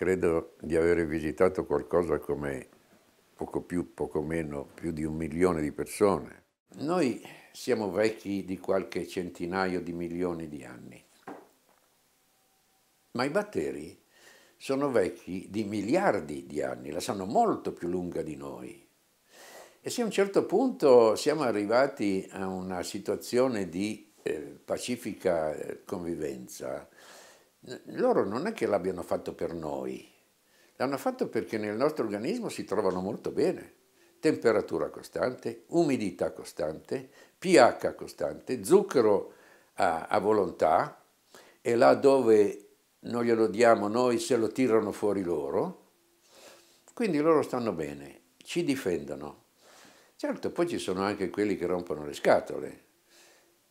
credo di aver visitato qualcosa come poco più, poco meno, più di un milione di persone. Noi siamo vecchi di qualche centinaio di milioni di anni, ma i batteri sono vecchi di miliardi di anni, la sanno molto più lunga di noi. E se a un certo punto siamo arrivati a una situazione di eh, pacifica eh, convivenza, loro non è che l'abbiano fatto per noi, l'hanno fatto perché nel nostro organismo si trovano molto bene. Temperatura costante, umidità costante, pH costante, zucchero a, a volontà e là dove non glielo diamo noi se lo tirano fuori loro, quindi loro stanno bene, ci difendono. Certo, poi ci sono anche quelli che rompono le scatole,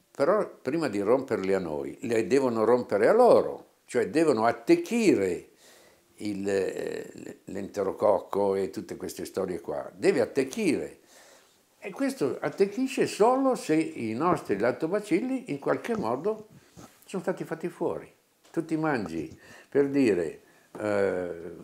però prima di romperle a noi, le devono rompere a loro, cioè devono attecchire l'enterococco e tutte queste storie qua, deve attecchire. E questo attecchisce solo se i nostri lattobacilli in qualche modo sono stati fatti fuori tu ti mangi, per dire, eh,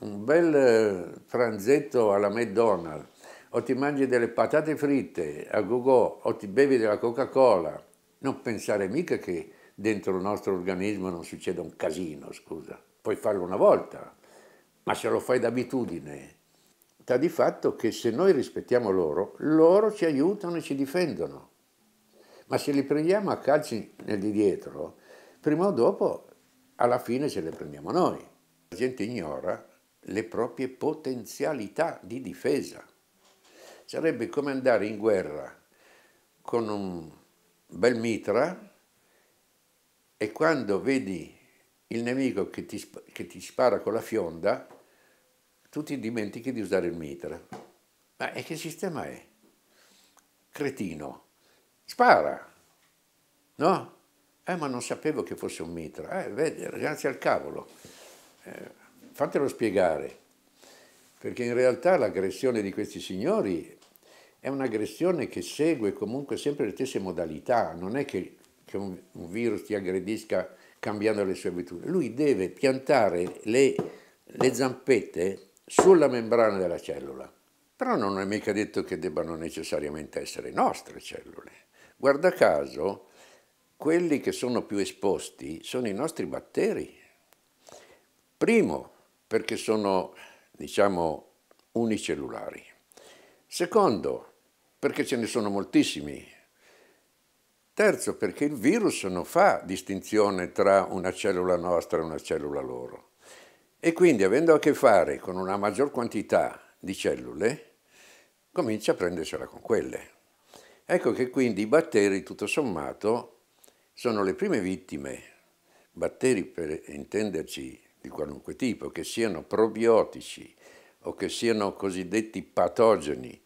un bel pranzetto alla McDonald's, o ti mangi delle patate fritte a go-go, o ti bevi della Coca-Cola, non pensare mica che dentro il nostro organismo non succeda un casino, scusa. Puoi farlo una volta, ma se lo fai d'abitudine, sta di fatto che se noi rispettiamo loro, loro ci aiutano e ci difendono. Ma se li prendiamo a calci nel di dietro, prima o dopo alla fine ce le prendiamo noi. La gente ignora le proprie potenzialità di difesa. Sarebbe come andare in guerra con un bel mitra e quando vedi il nemico che ti, che ti spara con la fionda, tu ti dimentichi di usare il mitra. Ma e che sistema è? Cretino. Spara, no? Eh, ma non sapevo che fosse un mitra. Eh, vedi, ragazzi al cavolo. Eh, fatelo spiegare. Perché in realtà l'aggressione di questi signori è un'aggressione che segue comunque sempre le stesse modalità. Non è che, che un, un, virus ti aggredisca cambiando le sue abitudini. Lui deve piantare le, le zampette sulla membrana della cellula. Però non è mica detto che debbano necessariamente essere nostre cellule. Guarda caso, quelli che sono più esposti sono i nostri batteri. Primo, perché sono, diciamo, unicellulari. Secondo, perché ce ne sono moltissimi. Terzo, perché il virus non fa distinzione tra una cellula nostra e una cellula loro. E quindi, avendo a che fare con una maggior quantità di cellule, comincia a prendersela con quelle. Ecco che quindi i batteri, tutto sommato, sono le prime vittime, batteri per intenderci di qualunque tipo, che siano probiotici o che siano cosiddetti patogeni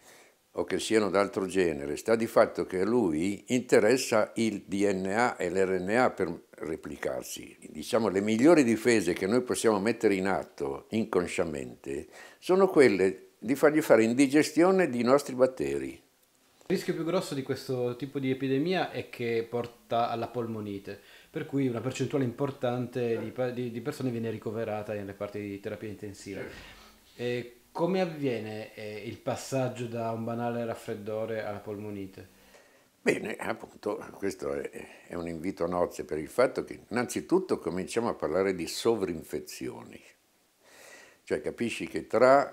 o che siano d'altro genere, sta di fatto che a lui interessa il DNA e l'RNA per replicarsi. Diciamo le migliori difese che noi possiamo mettere in atto inconsciamente sono quelle di fargli fare indigestione di nostri batteri. Il rischio più grosso di questo tipo di epidemia è che porta alla polmonite, per cui una percentuale importante di, di, di persone viene ricoverata nelle parti di terapia intensiva. E come avviene eh, il passaggio da un banale raffreddore alla polmonite? Bene, appunto, questo è, è un invito a nozze per il fatto che innanzitutto cominciamo a parlare di sovrinfezioni. Cioè capisci che tra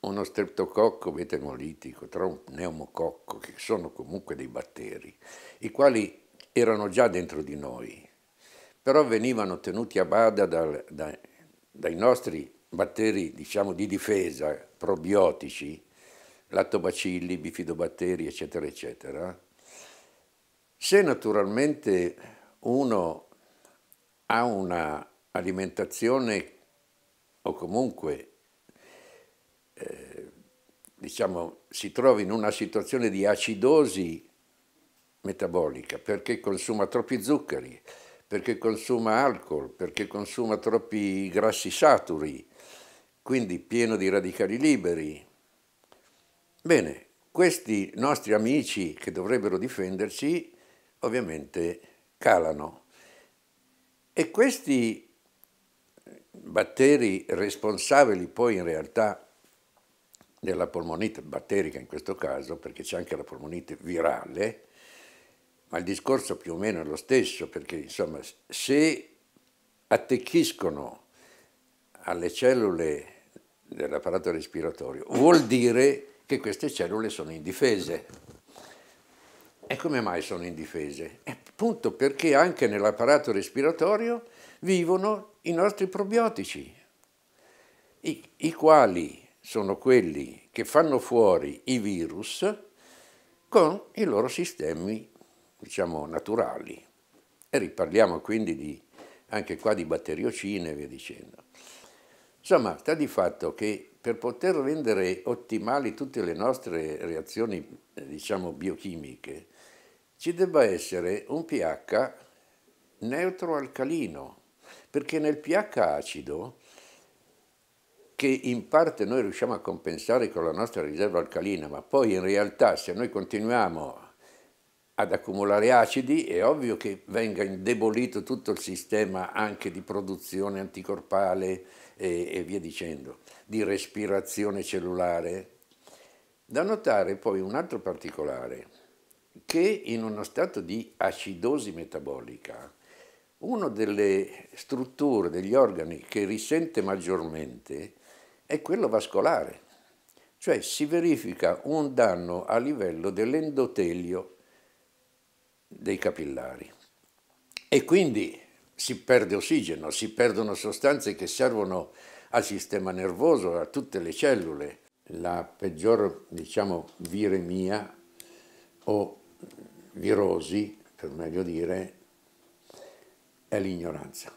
uno streptococco metamolitico, tra un pneumococco, che sono comunque dei batteri, i quali erano già dentro di noi, però venivano tenuti a bada dal, da, dai nostri batteri, diciamo, di difesa, probiotici, lattobacilli, bifidobatteri, eccetera, eccetera. Se naturalmente uno ha una alimentazione o comunque eh, diciamo, si trova in una situazione di acidosi metabolica perché consuma troppi zuccheri, perché consuma alcol, perché consuma troppi grassi saturi, quindi pieno di radicali liberi. Bene, questi nostri amici che dovrebbero difenderci ovviamente calano e questi batteri responsabili poi in realtà della polmonite batterica in questo caso, perché c'è anche la polmonite virale, ma il discorso più o meno è lo stesso, perché insomma se attecchiscono alle cellule dell'apparato respiratorio, vuol dire che queste cellule sono indifese. E come mai sono indifese? Appunto perché anche nell'apparato respiratorio vivono i nostri probiotici, i, i quali sono quelli che fanno fuori i virus con i loro sistemi, diciamo, naturali. E riparliamo quindi di, anche qua di batteriocine e via dicendo. Insomma, sta di fatto che per poter rendere ottimali tutte le nostre reazioni, eh, diciamo, biochimiche, ci debba essere un pH neutro alcalino, perché nel pH acido, che in parte noi riusciamo a compensare con la nostra riserva alcalina, ma poi in realtà se noi continuiamo ad accumulare acidi è ovvio che venga indebolito tutto il sistema anche di produzione anticorpale e, e via dicendo, di respirazione cellulare. Da notare poi un altro particolare, che in uno stato di acidosi metabolica, una delle strutture degli organi che risente maggiormente è quello vascolare, cioè si verifica un danno a livello dell'endotelio dei capillari e quindi si perde ossigeno, si perdono sostanze che servono al sistema nervoso, a tutte le cellule. La peggior, diciamo, viremia o virosi, per meglio dire, è l'ignoranza.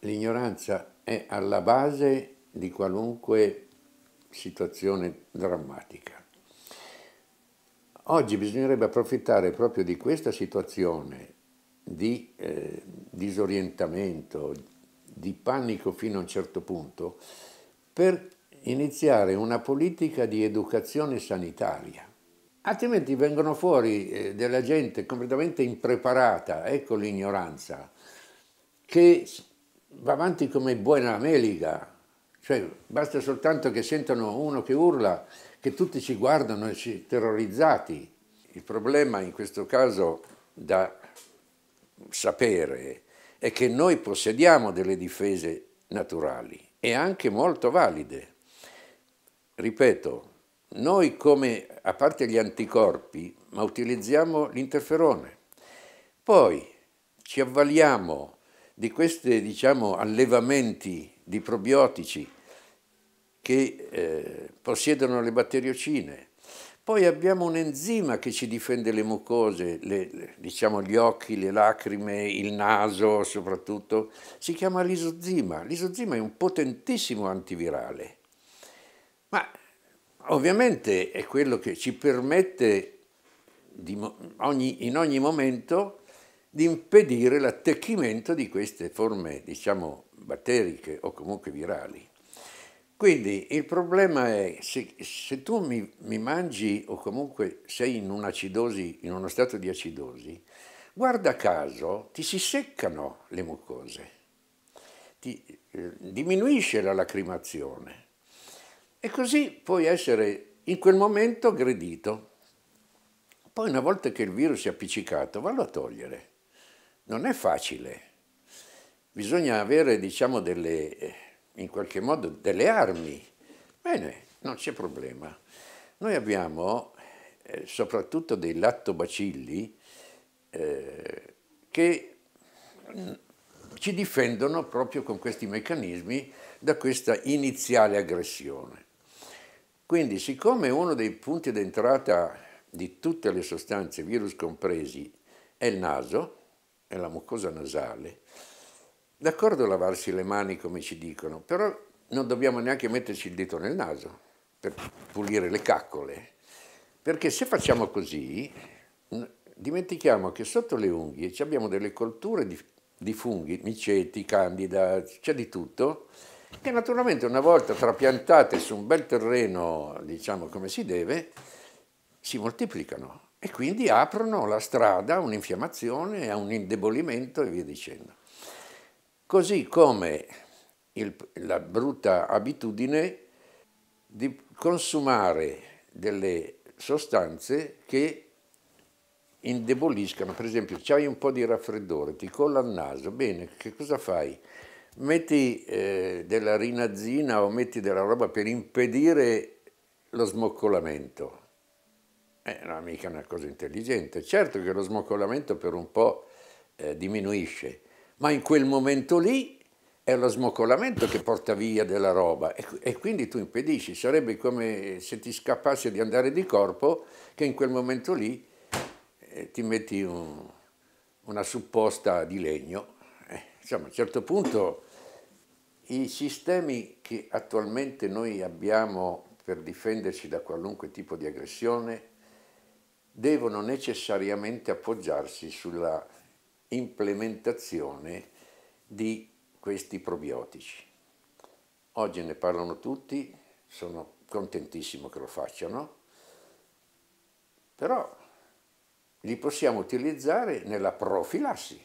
L'ignoranza è alla base di qualunque situazione drammatica. Oggi bisognerebbe approfittare proprio di questa situazione di eh, disorientamento, di panico fino a un certo punto, per iniziare una politica di educazione sanitaria. Altrimenti vengono fuori eh, della gente completamente impreparata, ecco l'ignoranza, che va avanti come buona meliga, cioè basta soltanto che sentano uno che urla che tutti ci guardano e ci terrorizzati. Il problema in questo caso da sapere è che noi possediamo delle difese naturali e anche molto valide. Ripeto, noi come, a parte gli anticorpi, ma utilizziamo l'interferone. Poi ci avvaliamo di questi diciamo, allevamenti di probiotici che eh, possiedono le batteriocine. Poi abbiamo un enzima che ci difende le mucose, le, le, diciamo gli occhi, le lacrime, il naso soprattutto, si chiama l'isozima. L'isozima è un potentissimo antivirale, ma ovviamente è quello che ci permette ogni, in ogni momento di impedire l'attecchimento di queste forme, diciamo, batteriche o comunque virali. Quindi il problema è se, se tu mi, mi, mangi o comunque sei in un'acidosi, in uno stato di acidosi, guarda caso ti si seccano le mucose, ti, eh, diminuisce la lacrimazione e così puoi essere in quel momento aggredito. Poi una volta che il virus è appiccicato, vallo a togliere. Non è facile. Bisogna avere, diciamo, delle eh, in qualche modo delle armi. Bene, non c'è problema. Noi abbiamo eh, soprattutto dei lattobacilli eh, che ci difendono proprio con questi meccanismi da questa iniziale aggressione. Quindi siccome uno dei punti d'entrata di tutte le sostanze, virus compresi, è il naso, è la mucosa nasale, D'accordo lavarsi le mani come ci dicono, però non dobbiamo neanche metterci il dito nel naso per pulire le caccole, perché se facciamo così dimentichiamo che sotto le unghie abbiamo delle colture di, di funghi, miceti, candida, c'è di tutto, che naturalmente una volta trapiantate su un bel terreno, diciamo come si deve, si moltiplicano e quindi aprono la strada a un'infiammazione, a un indebolimento e via dicendo. Così come il, la brutta abitudine di consumare delle sostanze che indeboliscano, per esempio c'hai un po' di raffreddore, ti colla il naso, bene, che cosa fai? Metti eh, della rinazina o metti della roba per impedire lo smoccolamento. Eh, è mica una cosa intelligente. Certo che lo smoccolamento per un po' eh, diminuisce, ma in quel momento lì è lo smoccolamento che porta via della roba e, e, quindi tu impedisci. Sarebbe come se ti scappasse di andare di corpo che in quel momento lì eh, ti metti un, una supposta di legno. Eh, insomma, a un certo punto i sistemi che attualmente noi abbiamo per difenderci da qualunque tipo di aggressione devono necessariamente appoggiarsi sulla implementazione di questi probiotici. Oggi ne parlano tutti, sono contentissimo che lo facciano, però li possiamo utilizzare nella profilassi.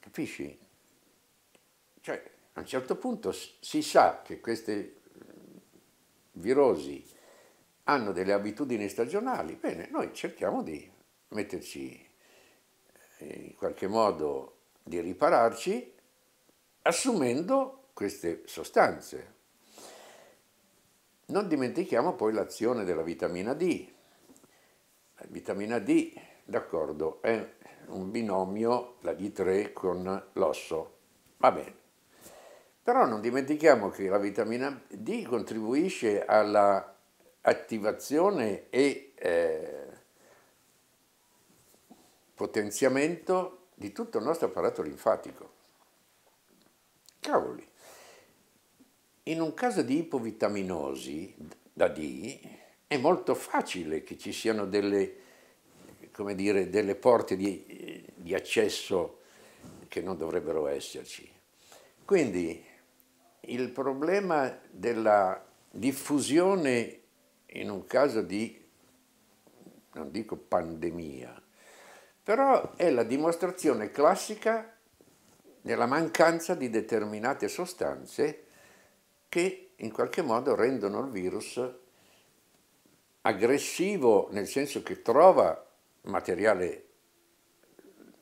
Capisci? Cioè, a un certo punto si sa che queste virosi hanno delle abitudini stagionali, bene, noi cerchiamo di metterci in qualche modo di ripararci assumendo queste sostanze. Non dimentichiamo poi l'azione della vitamina D. La vitamina D, d'accordo, è un binomio, la D3 con l'osso, va bene. Però non dimentichiamo che la vitamina D contribuisce alla attivazione e eh, potenziamento di tutto il nostro apparato linfatico. Cavoli, in un caso di ipovitaminosi da D è molto facile che ci siano delle, dire, delle porte di, di accesso che non dovrebbero esserci. Quindi il problema della diffusione in un caso di, non dico pandemia, però è la dimostrazione classica della mancanza di determinate sostanze che in qualche modo rendono il virus aggressivo nel senso che trova materiale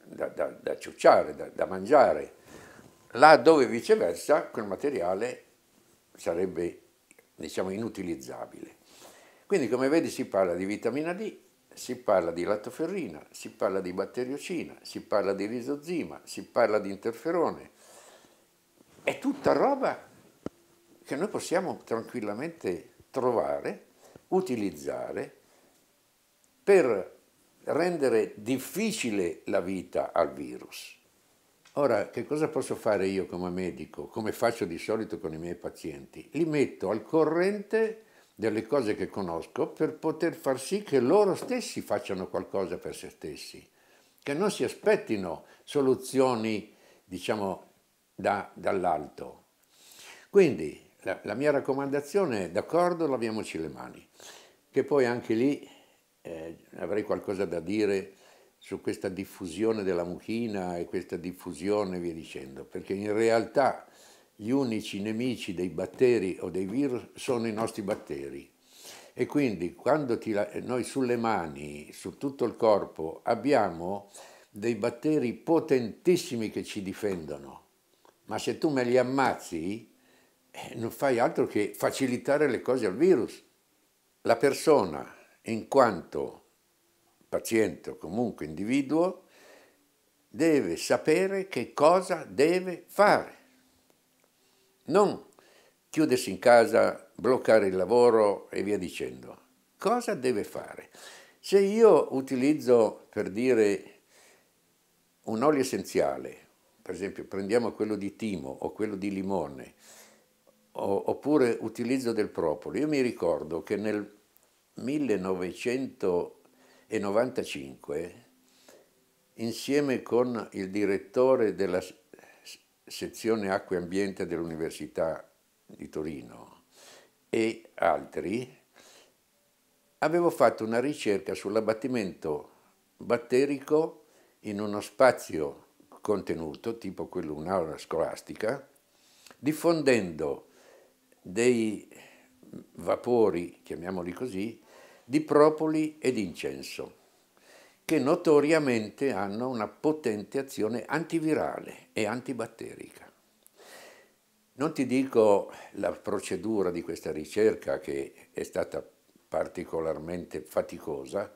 da, da, da ciucciare, da, da mangiare, là dove viceversa quel materiale sarebbe diciamo inutilizzabile. Quindi come vedi si parla di vitamina D, si parla di lattoferrina, si parla di batteriocina, si parla di risozima, si parla di interferone. È tutta roba che noi possiamo tranquillamente trovare, utilizzare per rendere difficile la vita al virus. Ora, che cosa posso fare io come medico, come faccio di solito con i miei pazienti? Li metto al corrente delle cose che conosco per poter far sì che loro stessi facciano qualcosa per se stessi, che non si aspettino soluzioni, diciamo, da, dall'alto. Quindi la, la, mia raccomandazione è, d'accordo, laviamoci le mani, che poi anche lì eh, avrei qualcosa da dire su questa diffusione della mucchina e questa diffusione via dicendo, perché in realtà gli unici nemici dei batteri o dei virus sono i nostri batteri. E quindi quando ti, noi sulle mani, su tutto il corpo, abbiamo dei batteri potentissimi che ci difendono, ma se tu me li ammazzi, eh, non fai altro che facilitare le cose al virus. La persona, in quanto paziente o comunque individuo, deve sapere che cosa deve fare non chiudersi in casa, bloccare il lavoro e via dicendo. Cosa deve fare? Se io utilizzo, per dire, un olio essenziale, per esempio prendiamo quello di timo o quello di limone, o, oppure utilizzo del propolo, io mi ricordo che nel 1995, insieme con il direttore della sezione acqua e ambiente dell'Università di Torino e altri, avevo fatto una ricerca sull'abbattimento batterico in uno spazio contenuto, tipo quello un'aula scolastica, diffondendo dei vapori, chiamiamoli così, di propoli e di incenso, che notoriamente hanno una potente azione antivirale e antibatterica. Non ti dico la procedura di questa ricerca che è stata particolarmente faticosa,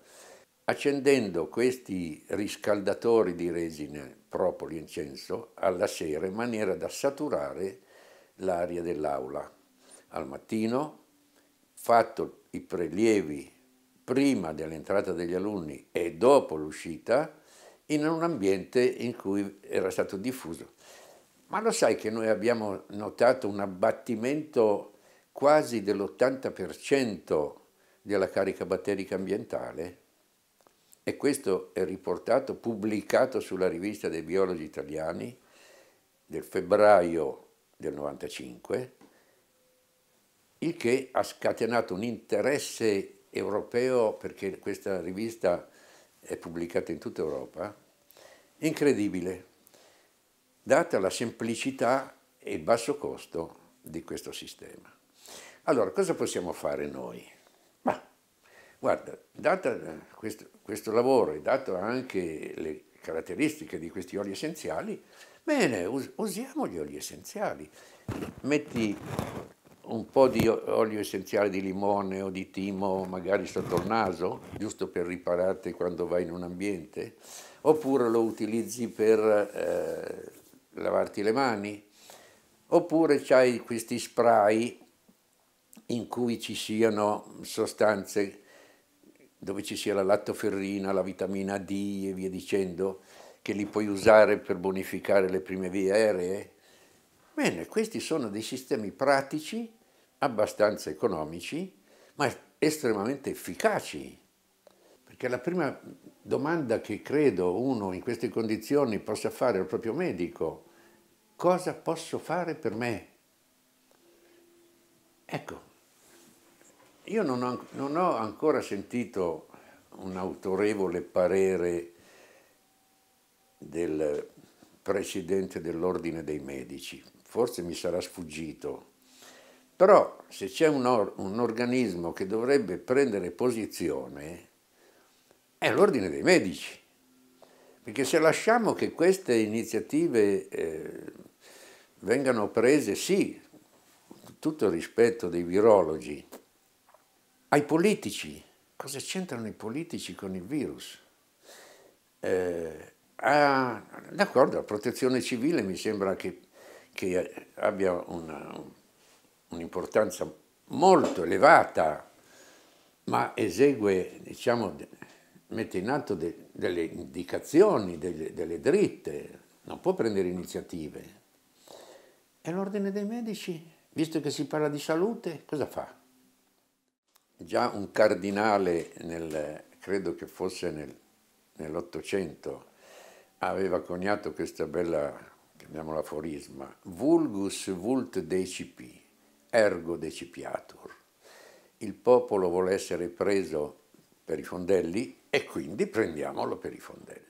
accendendo questi riscaldatori di resine, propoli incenso alla sera in maniera da saturare l'aria dell'aula. Al mattino, fatto i prelievi prima dell'entrata degli alunni e dopo l'uscita, in un ambiente in cui era stato diffuso. Ma lo sai che noi abbiamo notato un abbattimento quasi dell'80% della carica batterica ambientale? E questo è riportato, pubblicato sulla rivista dei biologi italiani del febbraio del 95, il che ha scatenato un interesse europeo, perché questa rivista è pubblicata in tutta Europa, incredibile, data la semplicità e il basso costo di questo sistema. Allora, cosa possiamo fare noi? Ma, guarda, data questo, questo lavoro e dato anche le caratteristiche di questi oli essenziali, bene, us usiamo gli oli essenziali. Metti un po' di olio essenziale di limone o di timo magari sotto il naso, giusto per ripararti quando vai in un ambiente, oppure lo utilizzi per eh, lavarti le mani, oppure c'hai questi spray in cui ci siano sostanze dove ci sia la lattoferrina, la vitamina D e via dicendo, che li puoi usare per bonificare le prime vie aeree, Bene, questi sono dei sistemi pratici, abbastanza economici, ma estremamente efficaci. Perché la prima domanda che credo uno in queste condizioni possa fare al proprio medico, cosa posso fare per me? Ecco, io non ho, non ho ancora sentito un autorevole parere del presidente dell'ordine dei medici, forse mi sarà sfuggito, però se c'è un, or un organismo che dovrebbe prendere posizione è l'ordine dei medici, perché se lasciamo che queste iniziative eh, vengano prese, sì, tutto il rispetto dei virologi, ai politici, cosa c'entrano i politici con il virus? Eh, D'accordo, la protezione civile mi sembra che che abbia un'importanza molto elevata, ma esegue, diciamo, mette in atto de, delle indicazioni, delle, delle dritte, non può prendere iniziative. E l'ordine dei medici, visto che si parla di salute, cosa fa? Già un cardinale, nel, credo che fosse nel, nell'Ottocento, aveva coniato questa bella chiamiamolo aforisma, vulgus vult decipi, ergo decipiatur. Il popolo vuole essere preso per i fondelli e quindi prendiamolo per i fondelli.